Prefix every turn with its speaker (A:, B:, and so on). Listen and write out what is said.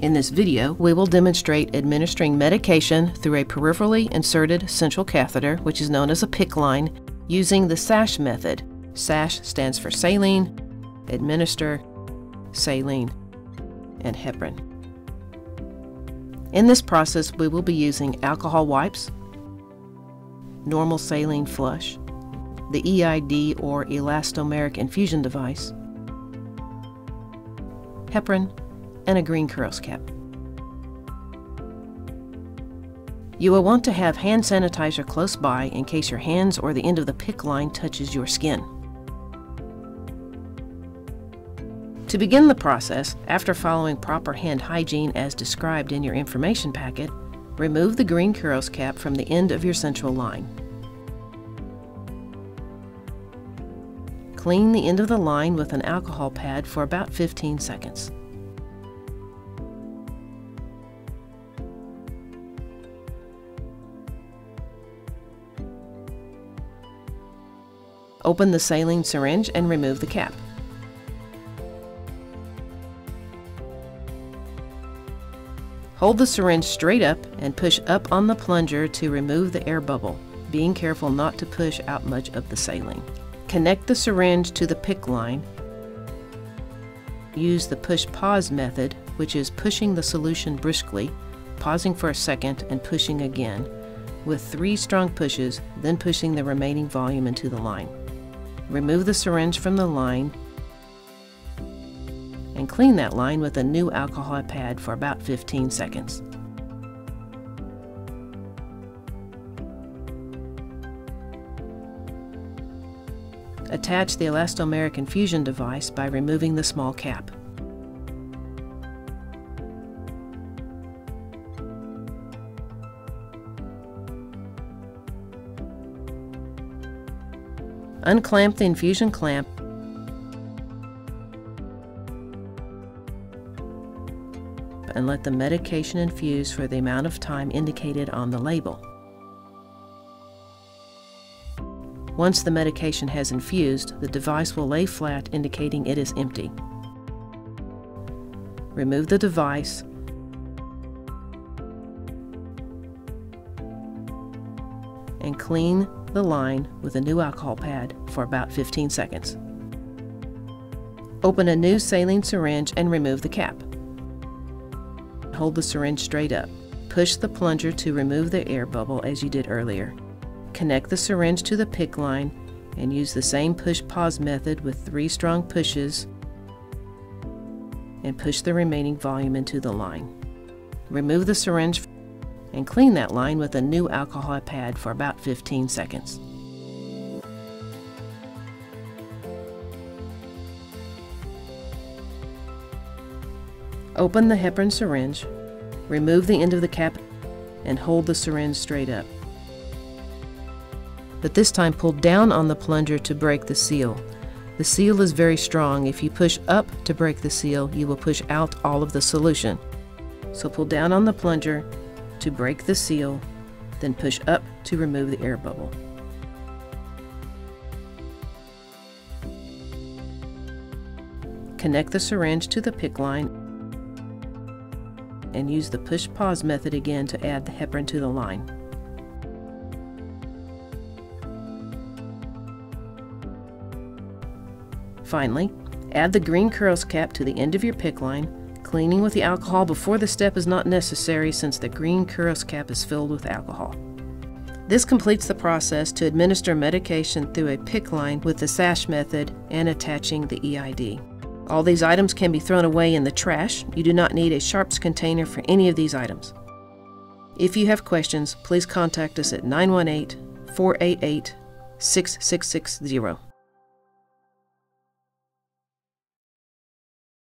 A: In this video, we will demonstrate administering medication through a peripherally inserted central catheter, which is known as a PICC line, using the SASH method. SASH stands for saline, administer, saline, and heparin. In this process, we will be using alcohol wipes, normal saline flush, the EID or elastomeric infusion device, heparin, and a green Curos cap. You will want to have hand sanitizer close by in case your hands or the end of the PICC line touches your skin. To begin the process, after following proper hand hygiene as described in your information packet, remove the green Curos cap from the end of your central line. Clean the end of the line with an alcohol pad for about 15 seconds. Open the saline syringe and remove the cap. Hold the syringe straight up and push up on the plunger to remove the air bubble, being careful not to push out much of the saline. Connect the syringe to the PICC line. Use the push-pause method, which is pushing the solution briskly, pausing for a second and pushing again, with three strong pushes, then pushing the remaining volume into the line. Remove the syringe from the line and clean that line with a new alcohol pad for about 15 seconds. Attach the elastomeric infusion device by removing the small cap. Unclamp the infusion clamp and let the medication infuse for the amount of time indicated on the label. Once the medication has infused, the device will lay flat indicating it is empty. Remove the device and clean the line with a new alcohol pad for about 15 seconds. Open a new saline syringe and remove the cap. Hold the syringe straight up. Push the plunger to remove the air bubble as you did earlier. Connect the syringe to the PICC line and use the same push-pause method with three strong pushes and push the remaining volume into the line. Remove the syringe and clean that line with a new alcohol pad for about 15 seconds. Open the heparin syringe, remove the end of the cap, and hold the syringe straight up but this time pull down on the plunger to break the seal. The seal is very strong. If you push up to break the seal, you will push out all of the solution. So pull down on the plunger to break the seal, then push up to remove the air bubble. Connect the syringe to the PICC line and use the push-pause method again to add the heparin to the line. Finally, add the green Curos cap to the end of your PICC line. Cleaning with the alcohol before the step is not necessary since the green Curos cap is filled with alcohol. This completes the process to administer medication through a PICC line with the SASH method and attaching the EID. All these items can be thrown away in the trash. You do not need a sharps container for any of these items. If you have questions, please contact us at 918 488 6660.